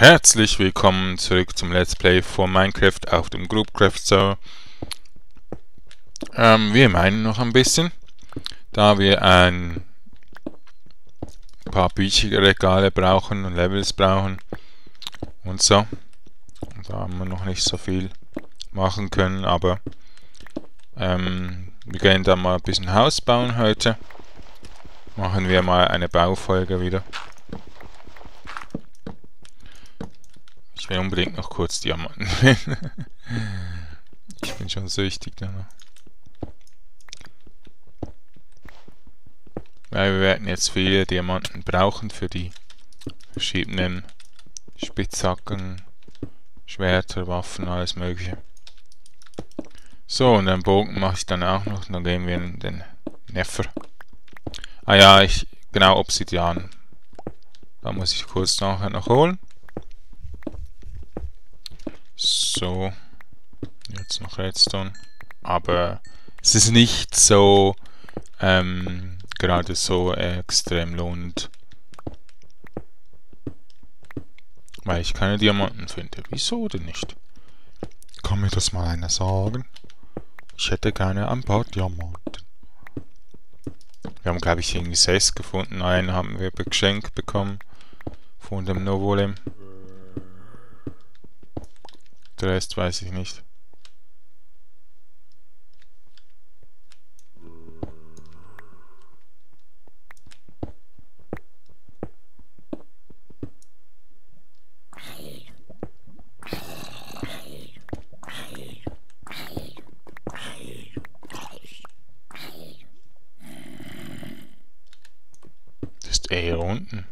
Herzlich willkommen zurück zum Let's Play von Minecraft auf dem Groupcraft Server. Ähm, wir meinen noch ein bisschen, da wir ein paar Bücherregale brauchen und Levels brauchen und so. Da haben wir noch nicht so viel machen können, aber ähm, wir gehen da mal ein bisschen Haus bauen heute. Machen wir mal eine Baufolge wieder. Ich will unbedingt noch kurz Diamanten. ich bin schon süchtig danach. Weil wir werden jetzt viele Diamanten brauchen für die verschiedenen Spitzhacken, Schwerter, Waffen, alles mögliche. So, und den Bogen mache ich dann auch noch, dann gehen wir in den Neffer. Ah ja, ich, genau, Obsidian. Da muss ich kurz nachher noch holen. So. Jetzt noch Redstone. Aber es ist nicht so ähm, gerade so extrem lohnend. Weil ich keine Diamanten finde. Wieso denn nicht? Kann mir das mal einer sagen? Ich hätte gerne ein paar Diamanten. Wir haben, glaube ich, irgendwie sechs gefunden. Einen haben wir geschenkt bekommen. Von dem Novolem. Der Rest weiß ich nicht. Das ist eher unten.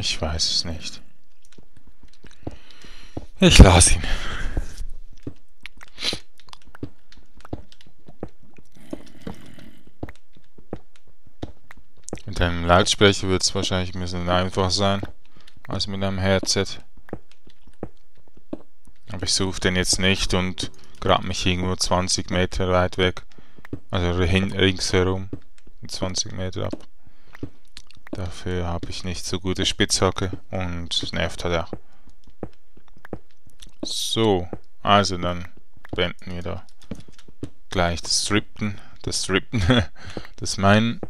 Ich weiß es nicht. Ich lasse ihn. Mit einem Lautsprecher wird es wahrscheinlich ein bisschen einfacher sein als mit einem Headset. Aber ich suche den jetzt nicht und grab mich irgendwo 20 Meter weit weg. Also ringsherum 20 Meter ab. Dafür habe ich nicht so gute Spitzhacke und nervt halt auch. So, also dann beenden wir da gleich das Strippen, das Strippen, das meinen.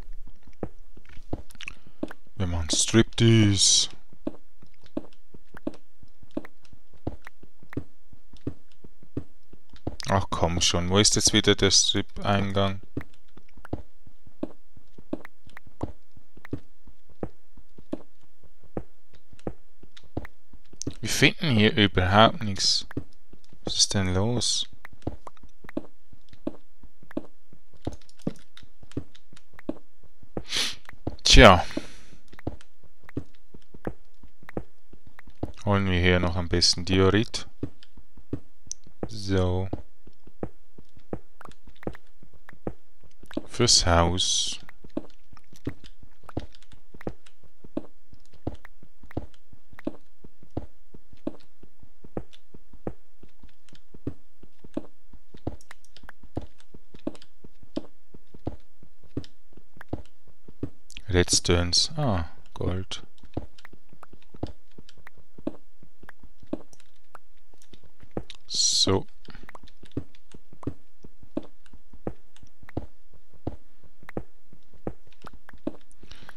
Wir machen Striptease. Ach komm schon, wo ist jetzt wieder der Strip-Eingang? Wir finden hier überhaupt nichts. Was ist denn los? Tja. Holen wir hier noch ein bisschen Diorit. So. Fürs Haus. Redstones. Ah, Gold. So.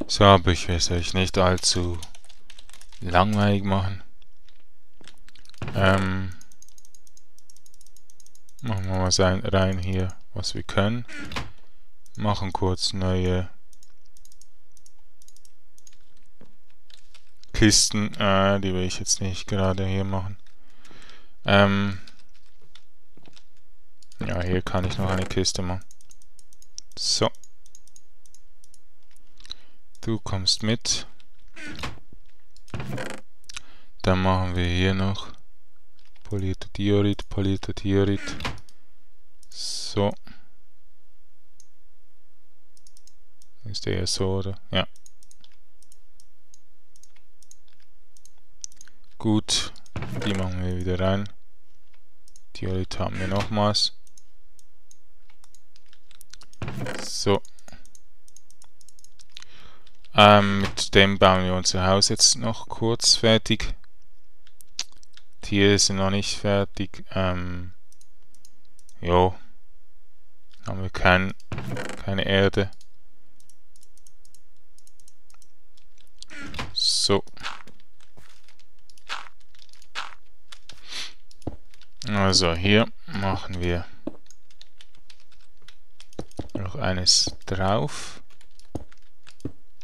So, aber ich will es euch nicht allzu langweilig machen. Ähm, machen wir mal rein hier, was wir können. Machen kurz neue Kisten, äh, die will ich jetzt nicht gerade hier machen. Ähm, ja, hier kann ich noch eine Kiste machen. So. Du kommst mit. Dann machen wir hier noch polierte Diorit, polierte Diorit. So. Ist der so, oder? Ja. Gut, die machen wir wieder rein. Diorit haben wir nochmals. So. Ähm, mit dem bauen wir unser Haus jetzt noch kurz fertig. Tiere sind noch nicht fertig. Ähm, jo. Haben wir kein, keine Erde. So. Also hier machen wir noch eines drauf.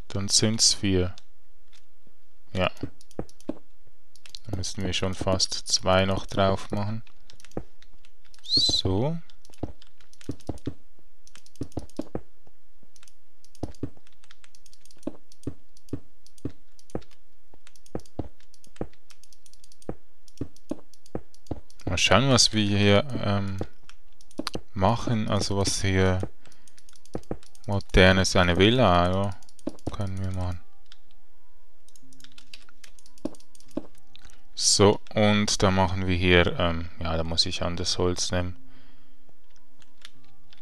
Dann sind es vier. Ja. Dann müssten wir schon fast zwei noch drauf machen. So. Schauen, was wir hier ähm, machen. Also was hier modernes, eine Villa, ja können wir machen. So, und da machen wir hier, ähm, ja, da muss ich anderes Holz nehmen.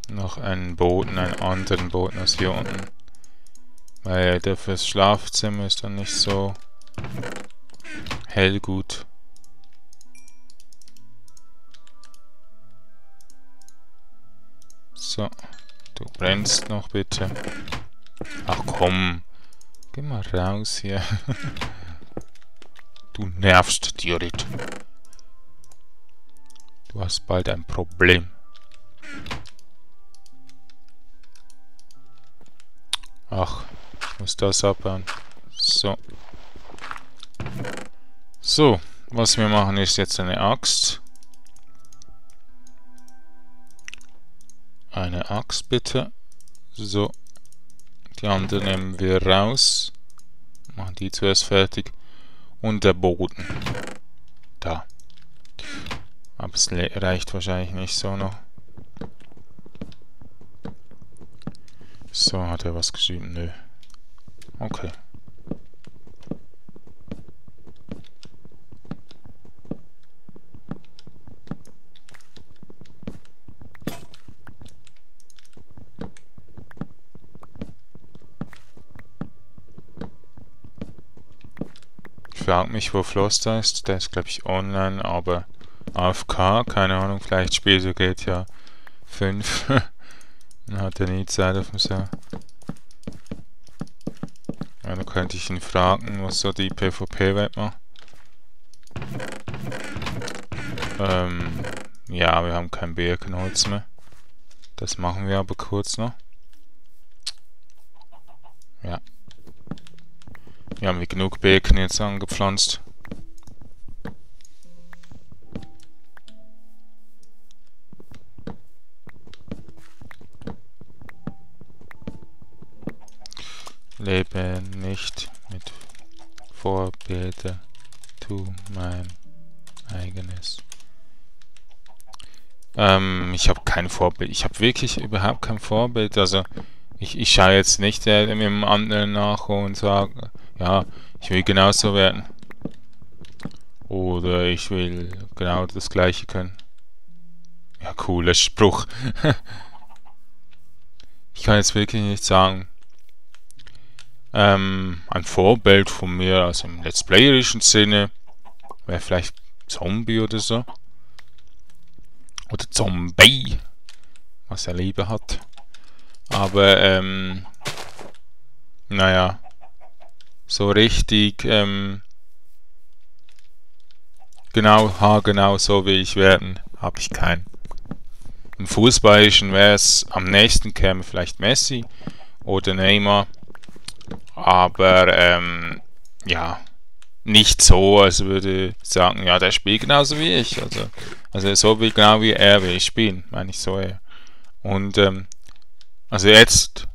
Noch einen Boden, einen anderen Boden als hier unten. Weil der fürs Schlafzimmer ist dann nicht so hell So, du brennst noch bitte. Ach komm. Geh mal raus hier. du nervst, Diorit. Du hast bald ein Problem. Ach, ich muss das abbauen. So. So, was wir machen ist jetzt eine Axt. Eine Axt bitte. So. Die andere nehmen wir raus. Machen die zuerst fertig. Und der Boden. Da. Aber es reicht wahrscheinlich nicht so noch. So, hat er was geschrieben? Nö. Okay. Frage mich, wo Floss da ist. Der ist, glaube ich, online, aber AFK, keine Ahnung, vielleicht spielt er GTA 5. Dann hat er nie Zeit auf dem Server. Ja, da könnte ich ihn fragen, was so die PvP-Welt macht. Ähm, ja, wir haben kein Birkenholz mehr. Das machen wir aber kurz noch. Ja. Wir haben genug Birken jetzt angepflanzt. Lebe nicht mit Vorbilder, tu mein eigenes. Ähm, ich habe kein Vorbild. Ich habe wirklich überhaupt kein Vorbild. Also ich, ich schaue jetzt nicht äh, dem anderen nach und sage, ja, ich will genauso werden. Oder ich will genau das gleiche können. Ja, cooler Spruch. ich kann jetzt wirklich nicht sagen. Ähm, ein Vorbild von mir, also im Let's Playerischen Sinne, wäre vielleicht Zombie oder so. Oder Zombie, was er lieber hat. Aber, ähm, naja, so richtig ähm, genau, genau so wie ich werden, habe ich keinen. Im Fußballischen wäre es am nächsten käme vielleicht Messi oder Neymar, aber ähm, ja, nicht so, als würde ich sagen, ja, der spielt genauso wie ich. Also, also so wie genau wie er will ich spielen, meine ich so eher. Und ähm, also jetzt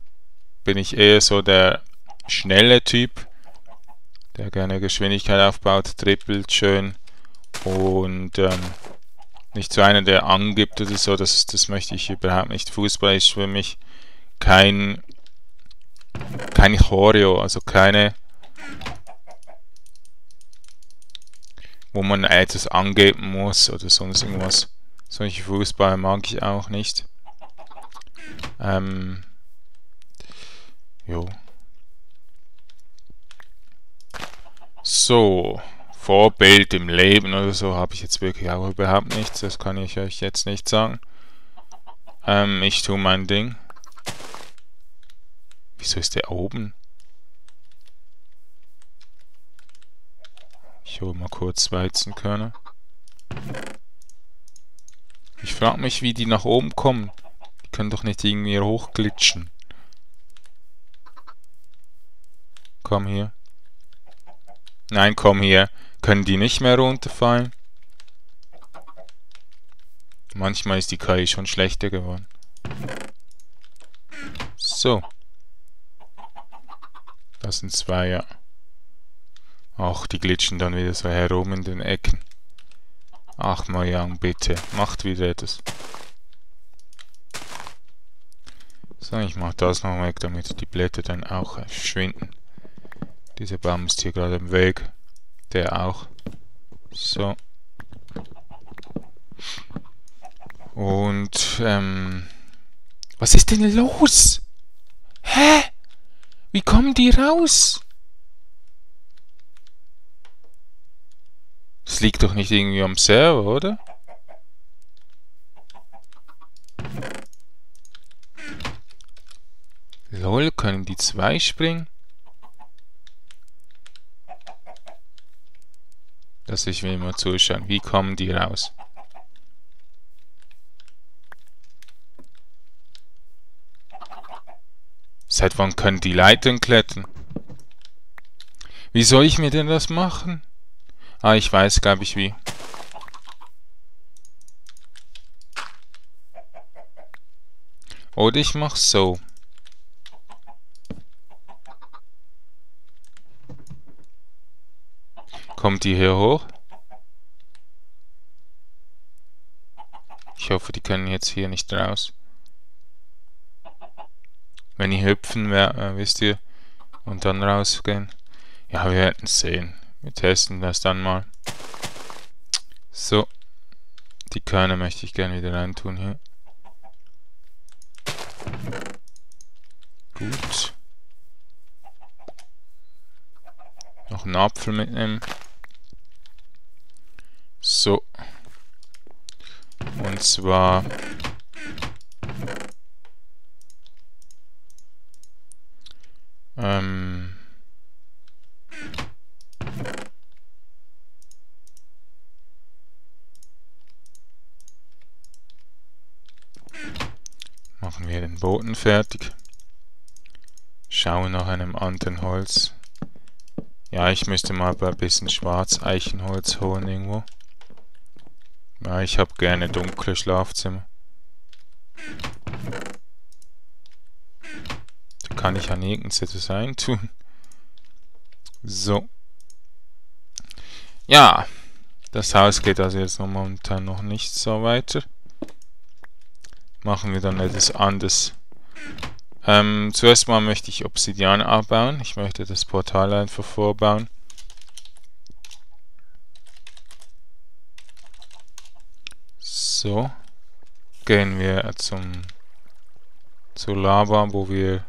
bin ich eher so der schnelle Typ, der gerne Geschwindigkeit aufbaut, trippelt schön und ähm, nicht so einer, der angibt oder so, das, das möchte ich überhaupt nicht. Fußball ist für mich kein, kein Choreo, also keine, wo man etwas angeben muss oder sonst irgendwas. Solche Fußball mag ich auch nicht. Ähm, jo. So, Vorbild im Leben oder so habe ich jetzt wirklich auch überhaupt nichts. Das kann ich euch jetzt nicht sagen. Ähm, ich tue mein Ding. Wieso ist der oben? Ich hole mal kurz Weizenkörner. Ich frage mich, wie die nach oben kommen. Die können doch nicht irgendwie hochglitschen. Komm hier. Nein, komm hier. Können die nicht mehr runterfallen? Manchmal ist die KI schon schlechter geworden. So. Das sind zwei, ja. Ach, die glitschen dann wieder so herum in den Ecken. Ach, Mojang, bitte. Macht wieder etwas. So, ich mach das noch weg, damit die Blätter dann auch verschwinden. Dieser Baum ist hier gerade im Weg. Der auch. So. Und, ähm... Was ist denn los? Hä? Wie kommen die raus? Das liegt doch nicht irgendwie am Server, oder? Lol, können die zwei springen? Dass ich will mal zuschauen. Wie kommen die raus? Seit wann können die Leitern klettern? Wie soll ich mir denn das machen? Ah, ich weiß, glaube ich, wie. Oder ich mach's so. Kommt die hier hoch? Ich hoffe, die können jetzt hier nicht raus. Wenn die hüpfen, äh, wisst ihr, und dann rausgehen. Ja, wir werden es sehen. Wir testen das dann mal. So. Die Körner möchte ich gerne wieder reintun hier. Gut. Noch einen Apfel mitnehmen. So. Und zwar... Ähm... Machen wir den Boden fertig. Schauen nach einem anderen Holz. Ja, ich müsste mal ein bisschen Schwarzeichenholz holen irgendwo. Ja, ich habe gerne dunkle Schlafzimmer. Da kann ich ja nirgends etwas eintun. So. Ja, das Haus geht also jetzt noch momentan noch nicht so weiter. Machen wir dann etwas anderes. Ähm, zuerst mal möchte ich Obsidian abbauen. Ich möchte das Portal einfach vorbauen. So. Gehen wir zum zur Lava, wo wir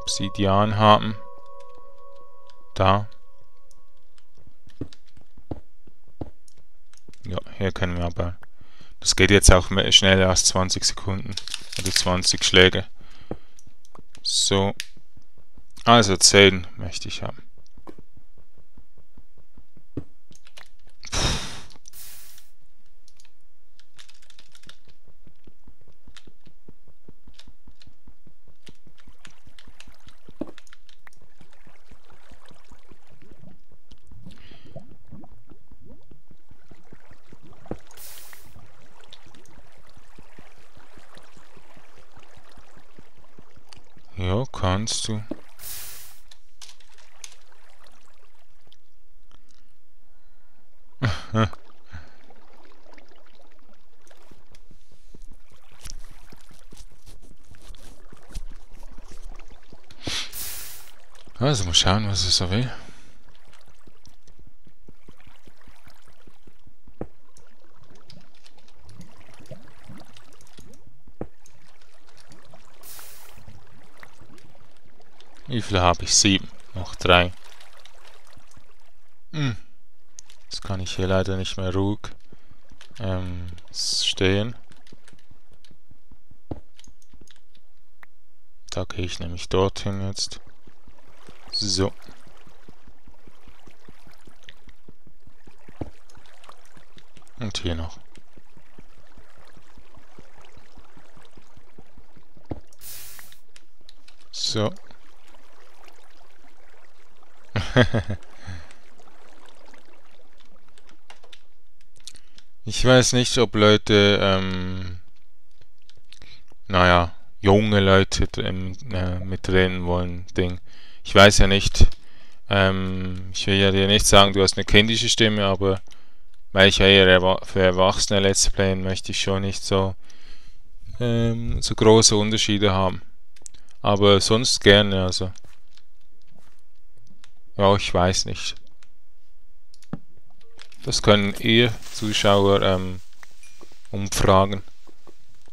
Obsidian haben. Da. Ja, hier können wir aber. Das geht jetzt auch schneller als 20 Sekunden. Oder 20 Schläge. So. Also 10 möchte ich haben. Ja, kannst du. Also mal schauen, was es so will. Wie viele habe ich? Sieben. Noch drei. Hm. Jetzt kann ich hier leider nicht mehr ruhig ähm, stehen. Da gehe ich nämlich dorthin jetzt. So. Und hier noch. So. ich weiß nicht, ob Leute, ähm, naja, junge Leute ähm, äh, mitreden wollen, Ding. Ich weiß ja nicht, ähm, ich will ja dir nicht sagen, du hast eine kindische Stimme, aber weil ich ja eher für Erwachsene Let's Playen möchte ich schon nicht so, ähm, so große Unterschiede haben. Aber sonst gerne, also. Ja, ich weiß nicht. Das können ihr Zuschauer ähm, umfragen.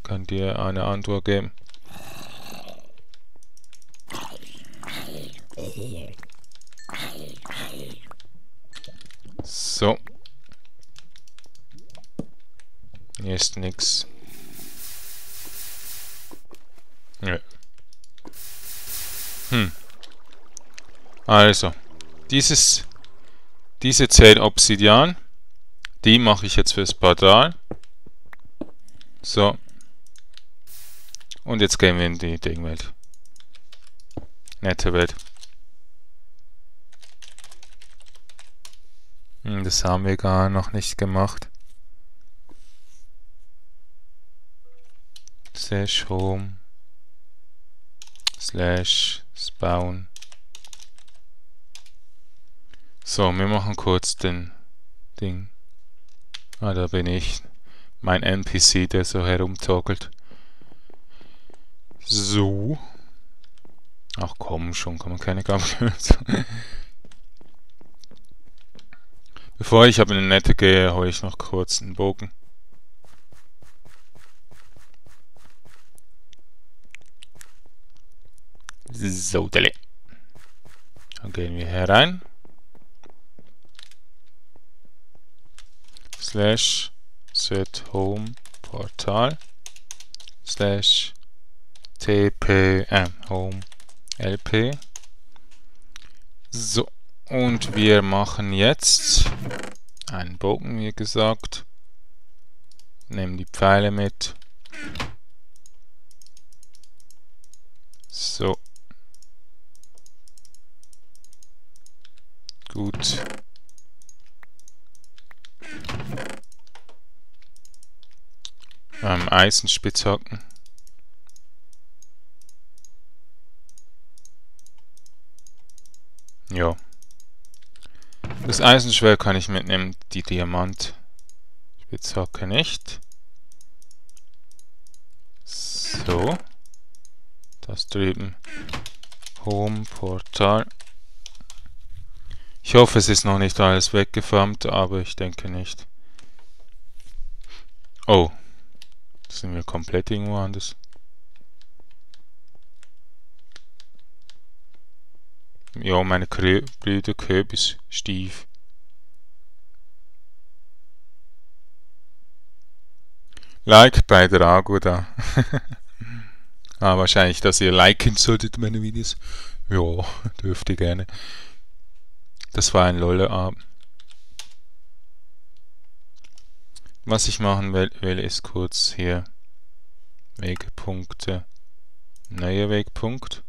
Könnt ihr eine Antwort geben. So. Hier ist nix. Nö. Hm. Also. Dieses, diese 10 Obsidian, die mache ich jetzt fürs Portal. So. Und jetzt gehen wir in die Dingwelt. Nette Welt. Das haben wir gar noch nicht gemacht. Slash home. Slash spawn. So, wir machen kurz den Ding. Ah, da bin ich. Mein NPC, der so herumtoggelt. So. Ach komm schon, kann man keine Gaben Bevor ich aber in den Nette gehe, hole ich noch kurz einen Bogen. So, Dele. Dann gehen wir herein. Slash set home portal slash tpm home lp. So, und wir machen jetzt einen Bogen, wie gesagt. Nehmen die Pfeile mit. So. Gut. Ähm, Eisenspitzhacken. Ja. Das Eisenschwert kann ich mitnehmen, die Diamantspitzhacke nicht. So. Das drüben. Home Portal. Ich hoffe, es ist noch nicht alles weggefarmt, aber ich denke nicht. Oh. Sind wir komplett irgendwo anders? Ja, meine Krö Brüder Köbis Stief. Like bei der Agu da. ah, wahrscheinlich, dass ihr liken solltet meine Videos. Ja, dürft ihr gerne. Das war ein Lolle Abend. Was ich machen will, will ist kurz hier Wegpunkte, neuer Wegpunkt.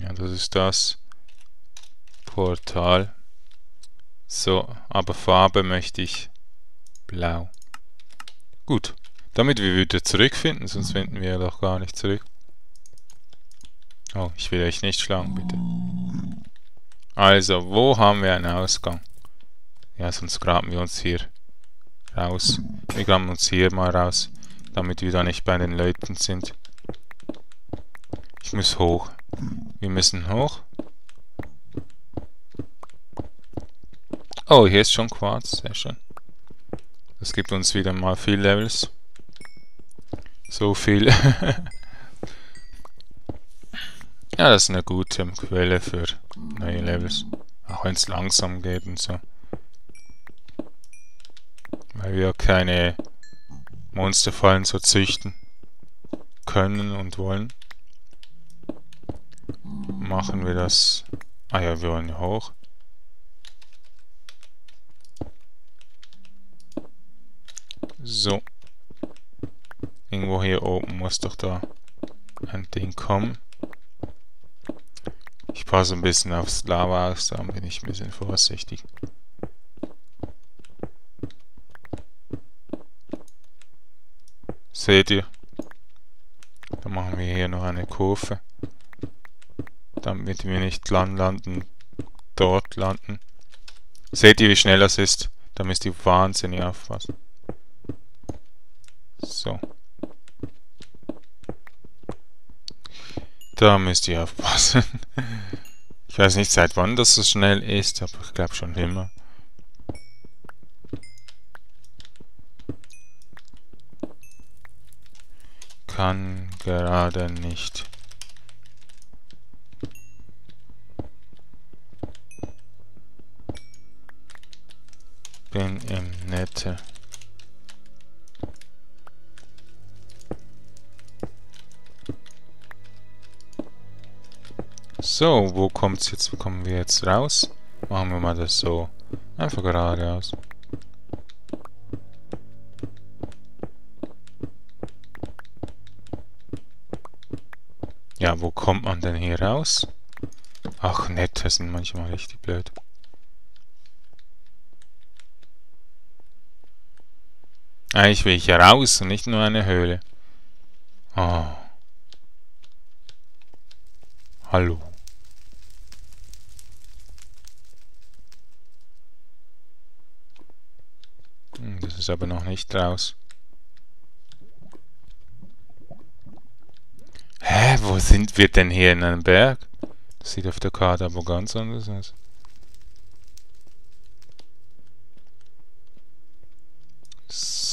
Ja, das ist das Portal. So, aber Farbe möchte ich blau. Gut, damit wir wieder zurückfinden, sonst finden wir doch gar nicht zurück. Oh, ich will euch nicht schlagen, bitte. Also, wo haben wir einen Ausgang? Ja, sonst graben wir uns hier raus. Wir graben uns hier mal raus, damit wir da nicht bei den Leuten sind. Ich muss hoch. Wir müssen hoch. Oh, hier ist schon Quarz. Sehr schön. Das gibt uns wieder mal viel Levels. So viel. ja, das ist eine gute Quelle für neue Levels. Auch wenn es langsam geht und so. Weil wir keine Monsterfallen so züchten können und wollen. Machen wir das... Ah ja, wir wollen ja hoch. So. Irgendwo hier oben muss doch da ein Ding kommen. Ich passe ein bisschen aufs Lava da bin ich ein bisschen vorsichtig. Seht ihr? Dann machen wir hier noch eine Kurve. Damit wir nicht lang landen, dort landen. Seht ihr, wie schnell das ist? Da müsst ihr wahnsinnig aufpassen. So. Da müsst ihr aufpassen. Ich weiß nicht, seit wann das so schnell ist, aber ich glaube schon immer. Kann gerade nicht. Bin im Nether. So, wo kommt's jetzt? Wo kommen wir jetzt raus? Machen wir mal das so. Einfach geradeaus. Ja, wo kommt man denn hier raus? Ach, nett, das sind manchmal richtig blöd. Eigentlich will ich ja raus und nicht nur eine Höhle. Oh. Hallo. Hm, das ist aber noch nicht raus. Hä, wo sind wir denn hier in einem Berg? Das sieht auf der Karte aber ganz anders aus.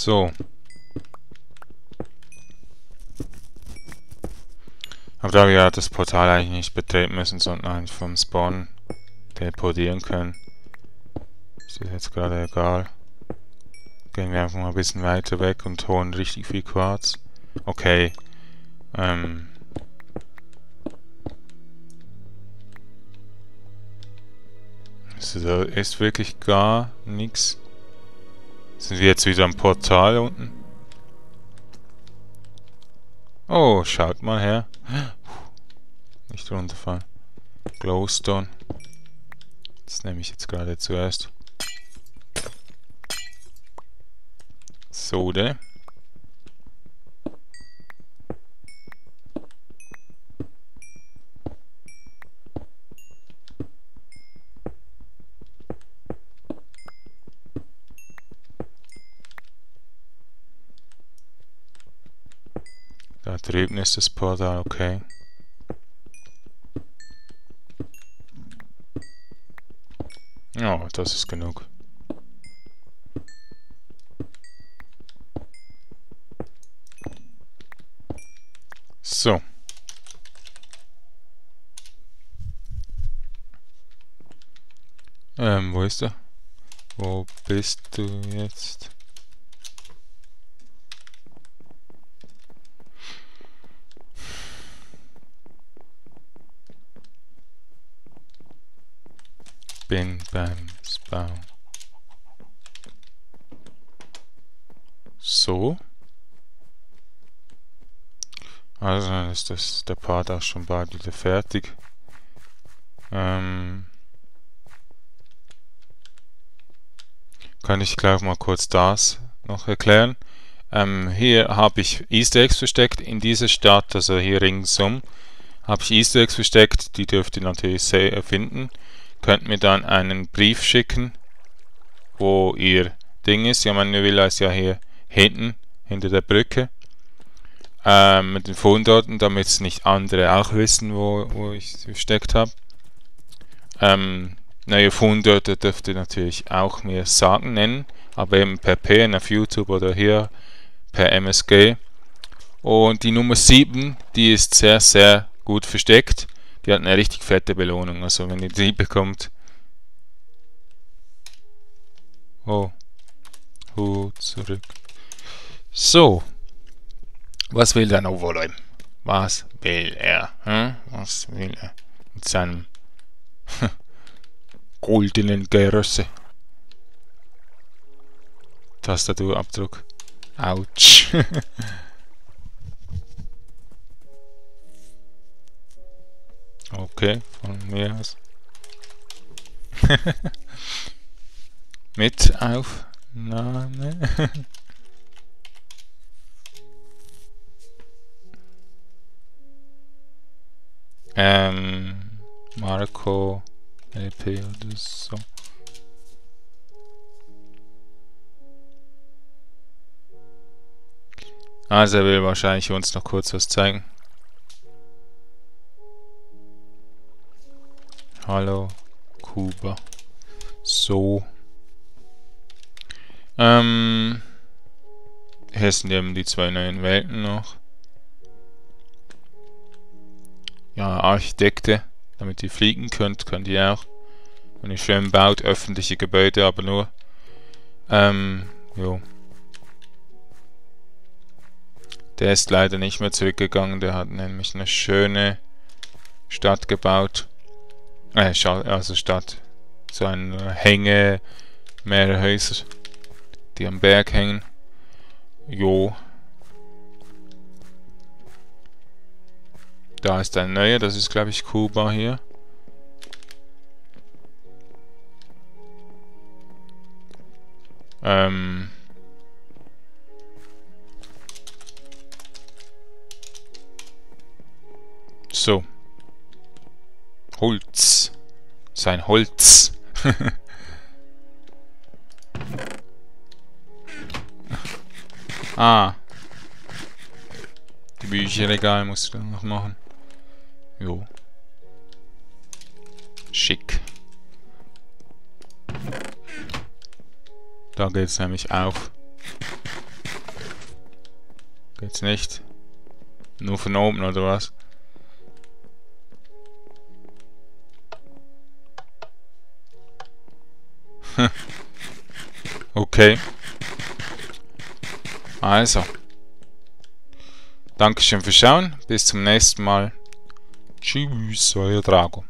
So. Aber da wir das Portal eigentlich nicht betreten müssen, sondern eigentlich vom Spawn teleportieren können, ist das jetzt gerade egal. Gehen wir einfach mal ein bisschen weiter weg und holen richtig viel Quarz. Okay. Ähm. Da ist wirklich gar nichts. Sind wir jetzt wieder am Portal unten? Oh, schaut mal her. Nicht runterfallen. Glowstone. Das nehme ich jetzt gerade zuerst. Sode. Ist das Portal, okay. Ja, das ist genug. So. Ähm, wo ist er? Wo bist du jetzt? Bin beim Spawn. So. Also dann ist das, der Part auch schon bald wieder fertig. Ähm, kann ich gleich mal kurz das noch erklären. Ähm, hier habe ich Easter Eggs versteckt in dieser Stadt, also hier ringsum habe ich Easter Eggs versteckt, die dürft ihr natürlich sehr finden. Könnt mir dann einen Brief schicken, wo ihr Ding ist. Ja, meine Villa ist ja hier hinten, hinter der Brücke ähm, mit den Fundorten, damit es nicht andere auch wissen, wo, wo ich sie versteckt habe. Ähm, neue Fundorte dürft ihr natürlich auch mir sagen, nennen, aber eben per PN auf YouTube oder hier per MSG. Und die Nummer 7, die ist sehr, sehr gut versteckt. Die hat eine richtig fette Belohnung. Also wenn ihr die bekommt, Oh. Hu, zurück. So. Was will der Novolem? Was will er? Hm? Was will er? Mit seinem goldenen Gerösse. Tastaturabdruck. Autsch. okay, von mir aus. Mit Aufnahme. ähm, Marco LP oder so. Also er will wahrscheinlich uns noch kurz was zeigen. Hallo, Kuba. So. Ähm, hier sind eben die zwei neuen Welten noch. Ja, Architekte, damit ihr fliegen könnt, könnt ihr auch. Wenn ihr schön baut, öffentliche Gebäude, aber nur. Ähm, jo. Der ist leider nicht mehr zurückgegangen, der hat nämlich eine schöne Stadt gebaut. Äh, also Stadt. So eine Hänge, mehrere Häuser, die am Berg hängen. Jo. Da ist ein neuer, das ist glaube ich Kuba hier. Ähm... So. Holz. Sein Holz. ah. Die Bücherregal musst du noch machen. Jo. Schick. Da geht's nämlich auf. Geht's nicht? Nur von oben oder was? okay. Also. Dankeschön fürs Schauen. Bis zum nächsten Mal. Tschüss, euer Drago.